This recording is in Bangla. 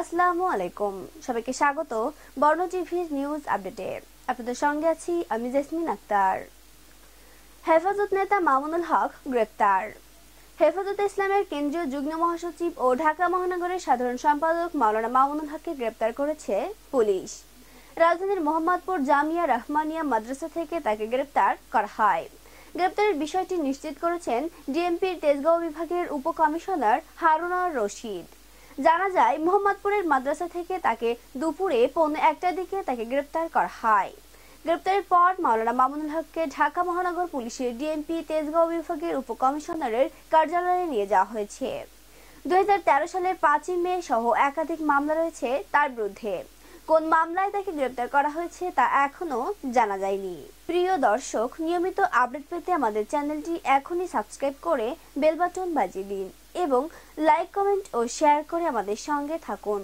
আসসালামু আলাইকুম। সবাইকে স্বাগত বর্ণ টিভির নিউজ আপডেটে। আপনাদের সঙ্গে আছি আমি জেসমিন আক্তার। হেফাজত নেতা মামুনুল হক গ্রেপ্তার। হেফাজত ইসলামের কেন্দ্রীয় যুগ্ম মহাসচিব ও ঢাকা মহানগরের সাধারণ সম্পাদক মাওলানা মামুনুল হককে গ্রেপ্তার করেছে পুলিশ। রাজধানীর মোহাম্মদপুর জামিয়া রহমানিয়া মাদ্রাসা থেকে তাকে গ্রেপ্তার করা হয়। গ্রেপ্তারের বিষয়টি নিশ্চিত করেছেন ডিএমপির তেজগাঁও বিভাগের উপকমিশনার হারুনা রশিদ। জানা যায়, মোহাম্মদপুরের মাদ্রাসা থেকে তাকে দুপুরে পৌনে একটার দিকে তাকে গ্রেপ্তার করা হয়। গ্রেপ্তারের পর মাওলানা মামুনুল হককে ঢাকা মহানগর পুলিশের ডিএমপি তেজগাঁও বিভাগের উপকমিশনারের কার্যালয়ে নিয়ে যাওয়া হয়েছে। দুই হাজার তেরো সালের পাঁচই মে সহ একাধিক মামলা রয়েছে তার বিরুদ্ধে। কোন মামলায় তাকে গ্রেপ্তার করা হয়েছে তা এখনও জানা যায়নি। প্রিয় দর্শক, নিয়মিত আপডেট পেতে আমাদের চ্যানেলটি এখনই সাবস্ক্রাইব করে বেল বাটন বাজিয়ে দিন। এবং লাইক কমেন্ট ও শেয়ার করে আমাদের সঙ্গে থাকুন।